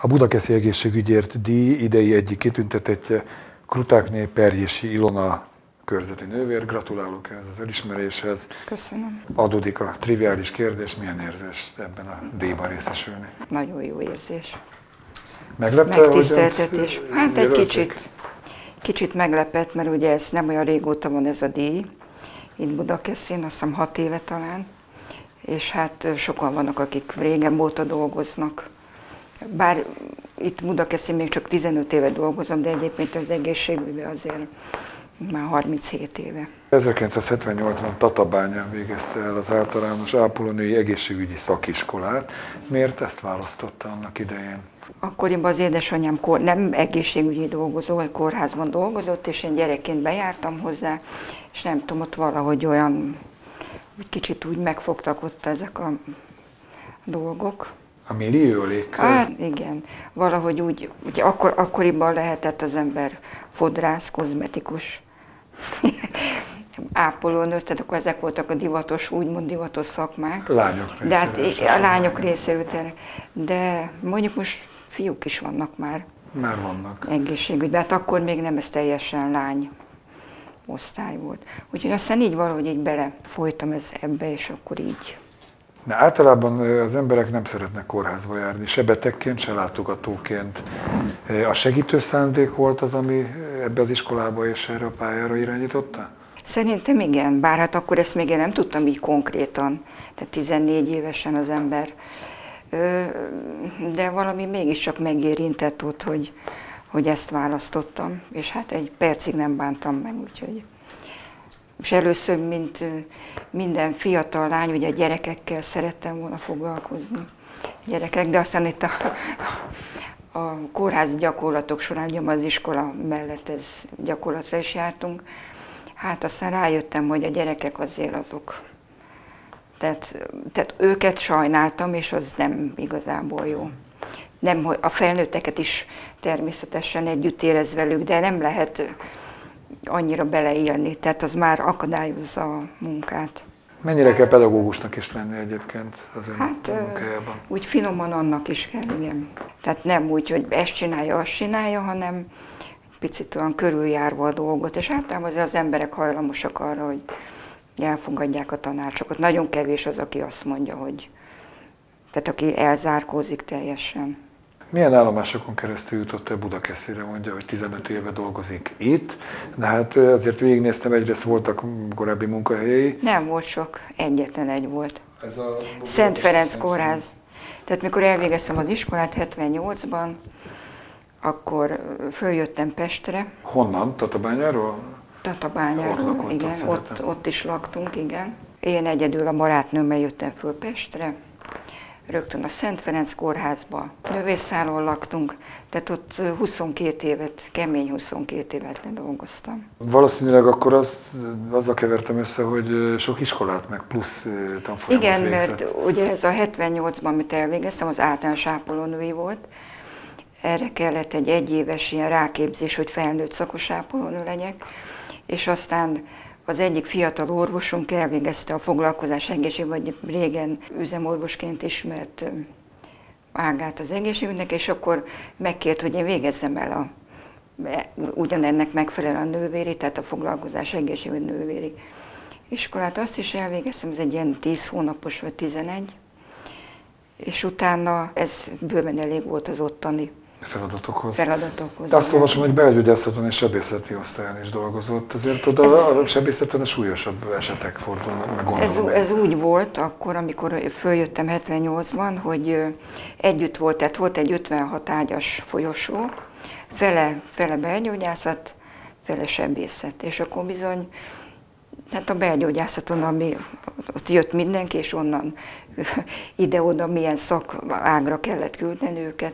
A Budakeszi Egészségügyért díj idei egyik kitüntetetje Krutákné Perjési Ilona körzeti nővér. Gratulálok ehhez az elismeréshez. Köszönöm. Adódik a triviális kérdés, milyen érzés ebben a díjban részesülni? Nagyon jó érzés. Meglepte, Megtiszteltetés. Hát egy kicsit, kicsit meglepett, mert ugye ez nem olyan régóta van ez a díj, itt Budakeszin, azt hiszem hat éve talán, és hát sokan vannak, akik régen óta dolgoznak. Bár itt Budakeszin még csak 15 éve dolgozom, de egyébként az egészségügyben azért már 37 éve. 1978-ban Tatabányán végezte el az általános ápolónői egészségügyi szakiskolát. Miért ezt választotta annak idején? Akkoriban az édesanyám kor, nem egészségügyi dolgozó, vagy kórházban dolgozott, és én gyerekként bejártam hozzá, és nem tudom, ott valahogy olyan, úgy kicsit úgy megfogtak ott ezek a dolgok. A millió? Hát igen, valahogy úgy, ugye akkor, akkoriban lehetett az ember fodrász, kozmetikus, ápolónő, tehát akkor ezek voltak a divatos, úgymond divatos szakmák. Lányok részéről. De hát a lányok részéről tényleg. De mondjuk most fiúk is vannak már Már vannak. egészségügyben, hát akkor még nem ez teljesen lány osztály volt. Úgyhogy aztán így valahogy így belefolytam ez ebbe, és akkor így. De általában az emberek nem szeretnek kórházba járni, se betegként, se látogatóként. A segítő szándék volt az, ami ebbe az iskolába és erre a pályára irányította? Szerintem igen, bár hát akkor ezt még én nem tudtam így konkrétan, tehát 14 évesen az ember. De valami mégiscsak megérintett ott, hogy, hogy ezt választottam, és hát egy percig nem bántam meg, úgyhogy. És először, mint minden fiatal lány, ugye gyerekekkel szerettem volna foglalkozni. Gyerekek, de aztán itt a, a kórházi gyakorlatok során, ugye az iskola mellett ez gyakorlatra is jártunk, hát aztán rájöttem, hogy a gyerekek azért azok. Tehát, tehát őket sajnáltam, és az nem igazából jó. Nem, hogy a felnőtteket is természetesen együtt érez velük, de nem lehet annyira beleélni, tehát az már akadályozza a munkát. Mennyire kell pedagógusnak is lenni egyébként az ön Hát munkájában? úgy finoman annak is kell, igen. Tehát nem úgy, hogy ezt csinálja, azt csinálja, hanem picit olyan körüljárva a dolgot, és általában az emberek hajlamosak arra, hogy elfogadják a tanácsokat. Nagyon kevés az, aki azt mondja, hogy tehát aki elzárkózik teljesen. Milyen állomásokon keresztül jutott el Budakeszire, mondja, hogy 15 éve dolgozik itt, de hát azért végignéztem, egyrészt voltak korábbi munkahelyei. Nem volt sok, egyetlen egy volt. Ez a Szent Ferenc kórház. Tehát mikor elvégeztem az iskolát 78-ban, akkor följöttem Pestre, Honnan? Tatabányáról? Tatabányáról, ott igen, ott, ott is laktunk, igen. Én egyedül a barátnőmmel jöttem föl Pestre, rögtön a Szent Ferenc kórházba, növésszállon laktunk, tehát ott 22 évet, kemény 22 évet dolgoztam. Valószínűleg akkor azt, azzal kevertem össze, hogy sok iskolát, meg plusz tanfolyamot Igen, végzett. mert ugye ez a 78-ban, amit elvégeztem, az általános ápolónői volt. Erre kellett egy egyéves ilyen ráképzés, hogy felnőtt szakos ápolónő legyek, és aztán az egyik fiatal orvosunk elvégezte a foglalkozás egészség, vagy régen üzemorvosként ismert ágát az egészségügynek, és akkor megkért, hogy én végezzem el a, e, ugyanennek megfelelően a nővéri, tehát a foglalkozás egészségügy nővéri iskolát. Azt is elvégeztem, ez egy ilyen 10 hónapos vagy 11, és utána ez bőven elég volt az ottani feladatokhoz. feladatokhoz. De azt olvasom, hogy belgyógyászaton és sebészeti osztályon is dolgozott. Azért oda a sebészeten a súlyosabb esetek fordulnak, meg Ez, gondolom. ez úgy volt akkor, amikor följöttem 78-ban, hogy együtt volt, tehát volt egy 56 ágyas folyosó, fele, fele belgyógyászat, fele sebészet, és akkor bizony, hát a belgyógyászaton, ami, ott jött mindenki, és onnan ide-oda milyen szakágra kellett küldeni őket.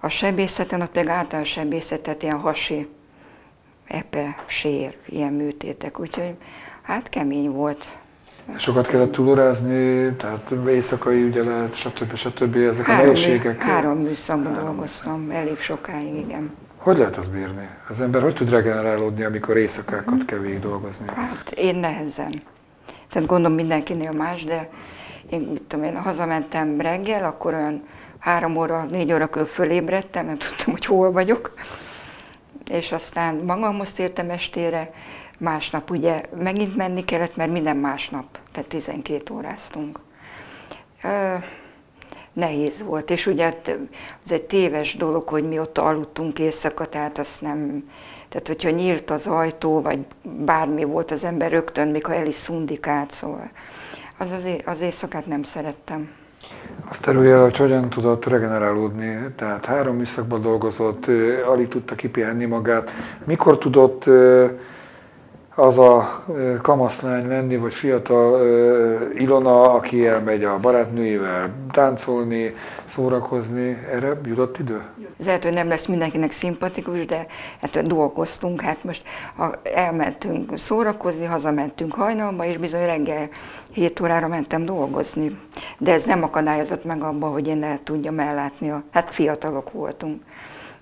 A sebészeten, ott meg általános sebészetet, ilyen hasi, epe, sér, ilyen műtétek, úgyhogy hát kemény volt. Sokat kellett túlorázni, tehát éjszakai ügyelet, stb. stb. Ezek a Három, mű, nehézségek. három műszakban dolgoztam, elég sokáig, igen. Hogy lehet azt bírni? Az ember hogy tud regenerálódni, amikor éjszakákat kell végig dolgozni? Hát én nehezen. Tehát gondolom mindenkinél más, de én, mit tudom én, hazamentem reggel, akkor olyan három óra, négy óra körül fölébredtem, nem tudtam, hogy hol vagyok. És aztán magamhoz tértem estére, másnap ugye megint menni kellett, mert minden másnap, tehát 12 óráztunk. Ö, nehéz volt, és ugye az egy téves dolog, hogy mi ott aludtunk éjszaka, tehát azt nem, tehát hogyha nyílt az ajtó, vagy bármi volt az ember rögtön, mikor el is szundikált, szóval az, az, az éjszakát nem szerettem. Azt előjel, hogy hogyan tudott regenerálódni, tehát három műszakban dolgozott, alig tudta kipihenni magát. Mikor tudott az a kamaszlány lenni, vagy fiatal Ilona, aki elmegy a barátnőivel táncolni, szórakozni, erre jutott idő? Ez lehet, hogy nem lesz mindenkinek szimpatikus, de hát dolgoztunk, hát most ha elmentünk szórakozni, hazamentünk hajnalba, és bizony reggel 7 órára mentem dolgozni. De ez nem akadályozott meg abba, hogy én el tudjam ellátni, a, hát fiatalok voltunk.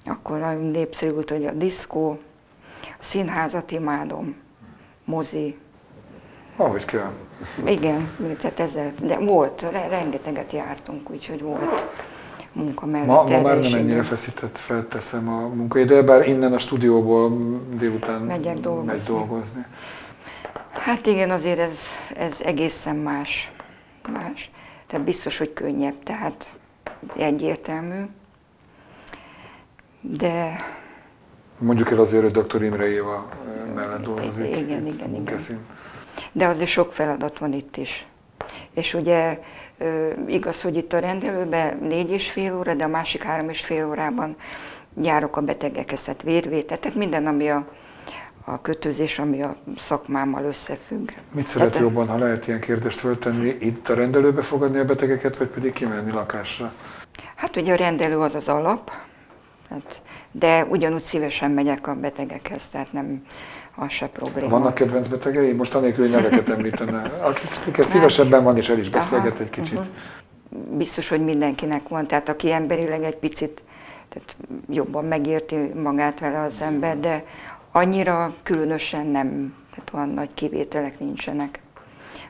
Akkor nagyon népszerű volt, hogy a diszkó, a színházat imádom mozi. Ahogy kell. Igen, tehát ezzel, de volt, rengeteget jártunk, úgyhogy volt munka mellett. Ma, ma már nem ennyire feszített, felteszem a munkaidő, bár innen a stúdióból délután Megyek dolgozni. megy dolgozni. Hát igen, azért ez, ez egészen más. más. Tehát biztos, hogy könnyebb, tehát egyértelmű. De Mondjuk el azért, hogy dr. Imre Éva mellett dolgozik. Igen, igen, igen. De azért sok feladat van itt is. És ugye igaz, hogy itt a rendelőben négy és fél óra, de a másik három és fél órában járok a betegekhez, tehát vérvétel, tehát minden, ami a, a kötözés, ami a szakmámmal összefügg. Mit szeret tehát, jobban, ha lehet ilyen kérdést föltenni, itt a rendelőbe fogadni a betegeket, vagy pedig kimenni lakásra? Hát ugye a rendelő az az alap, hát de ugyanúgy szívesen megyek a betegekhez, tehát nem az se probléma. Vannak kedvenc betegei? Most anélkül, hogy neveket említene. Akikkel szívesebben van, és el is beszélget Aha, egy kicsit. Uh-huh. Biztos, hogy mindenkinek van, tehát aki emberileg egy picit tehát jobban megérti magát vele az ember, de annyira különösen nem, tehát van nagy kivételek nincsenek.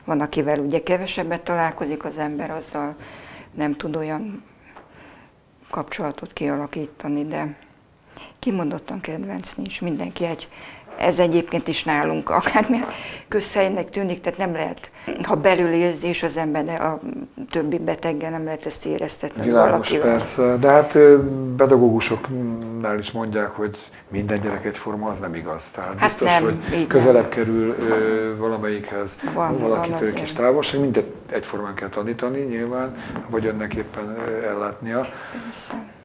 Van, akivel ugye kevesebbet találkozik az ember, azzal nem tud olyan kapcsolatot kialakítani, de kimondottan kedvenc nincs, mindenki egy. Ez egyébként is nálunk akármilyen közhelynek tűnik, tehát nem lehet, ha belül érzés az ember, a többi beteggel nem lehet ezt éreztetni. Világos, valakivel. persze, de hát pedagógusoknál is mondják, hogy minden gyerek egyforma, az nem igaz. Tehát hát biztos, nem, hogy közelebb nem. kerül ö, valamelyikhez van, valakitől kis távolság, mindet egyformán kell tanítani nyilván, vagy önnek éppen ellátnia. Persze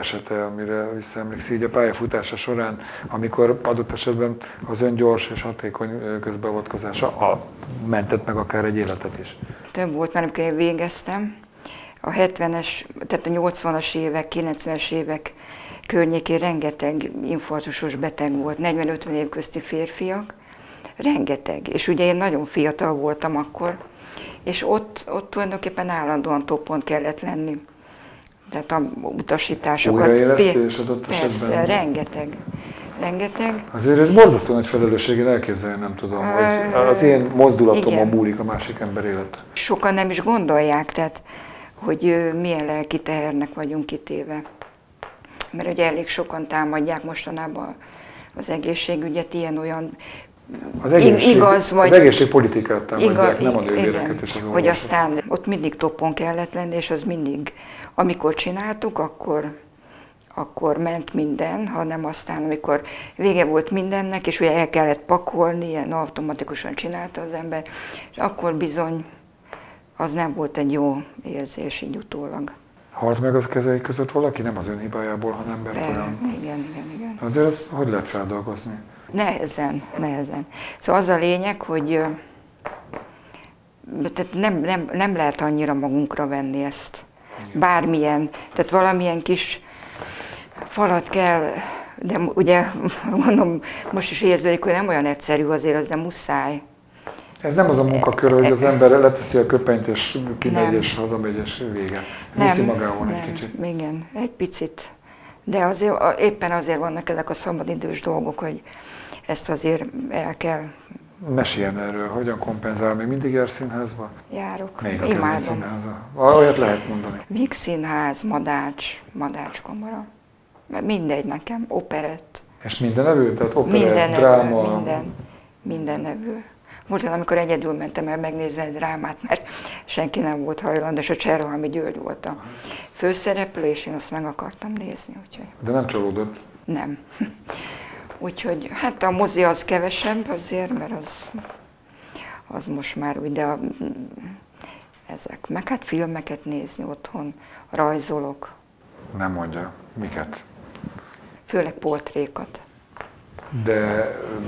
esete, amire visszaemlékszik így a pályafutása során, amikor adott esetben az ön gyors és hatékony közbeavatkozása a, mentett meg akár egy életet is. Több volt, mert amikor én végeztem, a 70-es, tehát a 80-as évek, 90-es évek környékén rengeteg infarktusos beteg volt, 40-50 év közti férfiak, rengeteg. És ugye én nagyon fiatal voltam akkor, és ott, ott tulajdonképpen állandóan toppon kellett lenni tehát a utasításokat. Újraélesztés adott Persze, esetben? rengeteg. Rengeteg. Azért ez borzasztó nagy felelősség, én elképzelni nem tudom, hogy az én mozdulatomon múlik a másik ember élet. Sokan nem is gondolják, tehát, hogy milyen lelki tehernek vagyunk kitéve. Mert ugye elég sokan támadják mostanában az egészségügyet, ilyen-olyan az egészség, igaz, vagy az egészségpolitikát támadják, igaz, nem a nővéreket és az Hogy aztán ott mindig toppon kellett lenni, és az mindig amikor csináltuk, akkor, akkor ment minden, hanem aztán, amikor vége volt mindennek, és ugye el kellett pakolni, ilyen automatikusan csinálta az ember, és akkor bizony az nem volt egy jó érzés így utólag. Halt meg az kezei között valaki, nem az ön hibájából, hanem embertelen? Igen, igen, igen. Azért ez hogy lehet feldolgozni? Nehezen, nehezen. Szóval az a lényeg, hogy tehát nem, nem, nem lehet annyira magunkra venni ezt bármilyen, tehát valamilyen kis falat kell, de ugye mondom, most is érződik, hogy nem olyan egyszerű azért, az nem muszáj. Ez nem az a munkakör, hogy az ember leteszi a köpenyt, és kimegy, nem. és hazamegy, és vége. Viszi magával egy kicsit. Igen, egy picit. De azért, éppen azért vannak ezek a szabadidős dolgok, hogy ezt azért el kell Meséljen erről, hogyan kompenzál, még mindig jár színházba? Járok. Még a Imádom. Olyat lehet mondani. Míg színház, madács, madácskamara. Mindegy nekem, operett. És minden nevű? Tehát opera, Minden dráma? nevű, minden, minden nevű. Volt olyan, amikor egyedül mentem el megnézni egy drámát, mert senki nem volt hajlandó, és a Cserhalmi György volt a főszereplő, és én azt meg akartam nézni, úgyhogy De nem csalódott. nem. Úgyhogy hát a mozi az kevesebb azért, mert az, az most már úgy, de a, ezek, meg hát filmeket nézni otthon, rajzolok, Nem mondja. Miket? főleg portrékat. De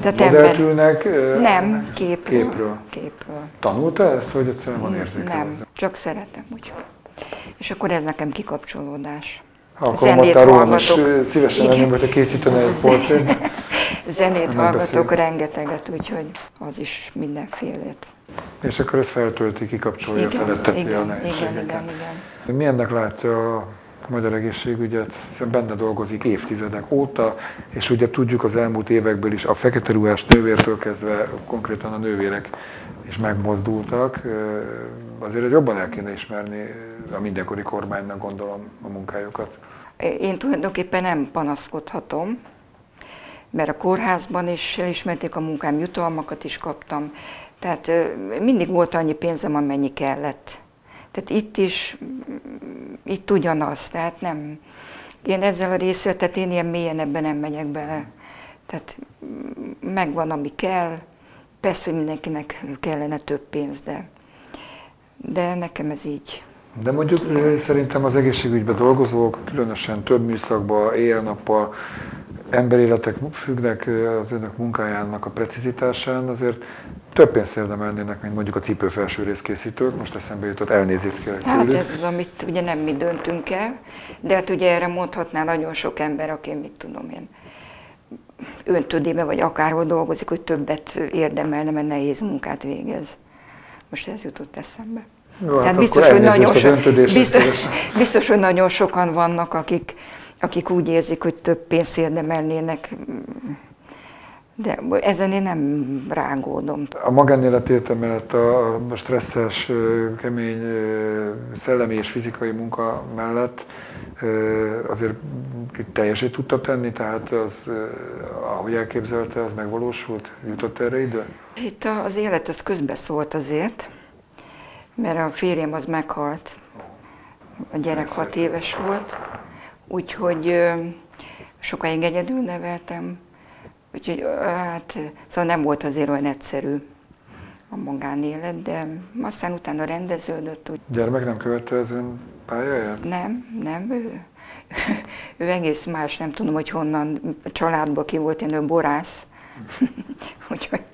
Tehát modellt ember- Nem, képről. Képről. képről. Tanulta ezt, hogy egyszerűen van érzéke Nem, hozzá? csak szeretem úgy. És akkor ez nekem kikapcsolódás. Ha akkor Zenét mondtál hallgatok. ö, szívesen lenném, hogyha készítene egy portrét. Zenét hallgatok rengeteget, úgyhogy az is mindenfélét. És akkor ez feltölti, kikapcsolja, feletteti a igen, igen, nehézségeket. igen, igen. Milyennek látja a magyar egészségügyet, benne dolgozik évtizedek óta, és ugye tudjuk az elmúlt évekből is a fekete ruhás nővértől kezdve konkrétan a nővérek is megmozdultak. Azért jobban el kéne ismerni a mindenkori kormánynak gondolom a munkájukat. Én tulajdonképpen nem panaszkodhatom, mert a kórházban is elismerték a munkám, jutalmakat is kaptam, tehát mindig volt annyi pénzem, amennyi kellett. Tehát itt is, mm, itt ugyanaz, tehát nem, én ezzel a részsel, tehát én ilyen mélyen ebben nem megyek bele. Tehát mm, megvan, ami kell, persze, hogy mindenkinek kellene több pénz, de, de nekem ez így De mondjuk szerintem az egészségügyben dolgozók, különösen több műszakban, éjjel-nappal, emberéletek függnek az önök munkájának a precizitásán, azért több pénzt érdemelnének, mint mondjuk a cipőfelső részkészítők. Most eszembe jutott, elnézést kérek Hát tőlük. ez az, amit ugye nem mi döntünk el, de hát ugye erre mondhatná nagyon sok ember, aki mit tudom én, öntödébe vagy akárhol dolgozik, hogy többet érdemelne, mert nehéz munkát végez. Most ez jutott eszembe. Jó, hát Tehát biztos, hogy nagyon, so, biztos, biztos, hogy nagyon sokan vannak, akik, akik úgy érzik, hogy több pénzt érdemelnének, de ezen én nem rágódom. A magánélet mellett a stresszes, kemény szellemi és fizikai munka mellett azért itt teljesét tudta tenni, tehát az, ahogy elképzelte, az megvalósult? Jutott erre idő? Itt az élet az közbeszólt azért, mert a férjem az meghalt, a gyerek hat éves volt, úgyhogy ö, sokáig egyedül neveltem, úgyhogy ö, hát, szóval nem volt azért olyan egyszerű a magánélet, de aztán utána rendeződött, úgy Gyermek nem követte az ön pályáját? nem, nem, ő, ő egész más, nem tudom, hogy honnan, a családba ki volt, én ő borász, úgyhogy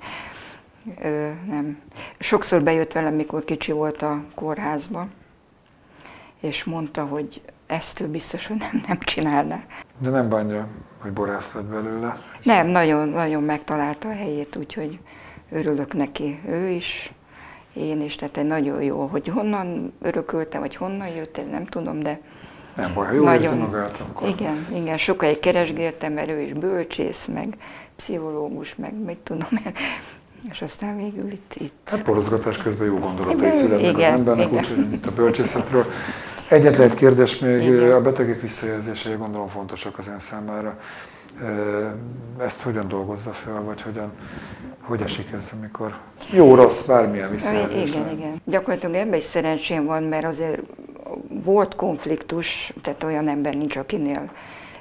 ő, nem. Sokszor bejött velem, mikor kicsi volt a kórházba, és mondta, hogy ezt ő biztos, hogy nem, nem csinálná. De nem bánja, hogy borász lett belőle. Nem, nagyon, nagyon megtalálta a helyét, úgyhogy örülök neki, ő is, én is, tehát egy nagyon jó, hogy honnan örököltem, vagy honnan jött, ez nem tudom, de Nem baj, ha jól érzi magát, akkor... Igen, igen, sokáig keresgéltem, mert ő is bölcsész, meg pszichológus, meg mit tudom én. És aztán végül itt, itt. Hát porozgatás közben jó gondolatai Igen, születnek az igen, embernek, igen. úgyhogy itt a bölcsészetről. Egyetlen egy kérdés még, Igen. a betegek visszajelzései gondolom fontosak az ön számára. Ezt hogyan dolgozza fel, vagy hogyan, hogy esik ez, amikor jó, rossz, bármilyen visszajelzés? Igen, lehet? igen. Gyakorlatilag ebben is szerencsém van, mert azért volt konfliktus, tehát olyan ember nincs, akinél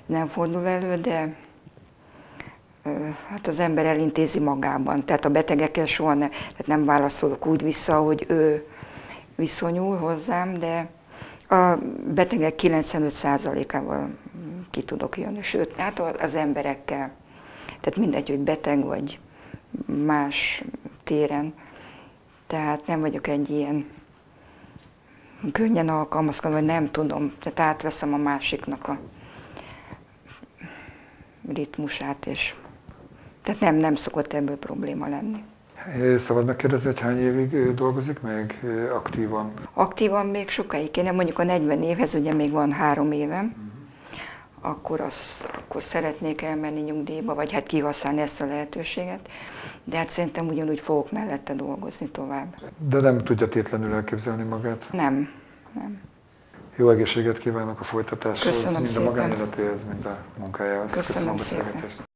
nem fordul elő, de hát az ember elintézi magában. Tehát a betegekkel soha ne, tehát nem válaszolok úgy vissza, hogy ő viszonyul hozzám, de a betegek 95%-ával ki tudok jönni, sőt, hát az emberekkel. Tehát mindegy, hogy beteg vagy más téren. Tehát nem vagyok egy ilyen könnyen alkalmazkodva, vagy nem tudom, tehát átveszem a másiknak a ritmusát, és tehát nem, nem szokott ebből probléma lenni. Szabad megkérdezni, hogy hány évig dolgozik még aktívan? Aktívan még sokáig kéne, mondjuk a 40 évhez ugye még van három évem, akkor, az, akkor szeretnék elmenni nyugdíjba, vagy hát kihasználni ezt a lehetőséget. De hát szerintem ugyanúgy fogok mellette dolgozni tovább. De nem tudja tétlenül elképzelni magát? Nem, nem. Jó egészséget kívánok a folytatáshoz, Köszönöm mind szépen. a magánéletéhez, mind a munkájához. Köszönöm a szépen.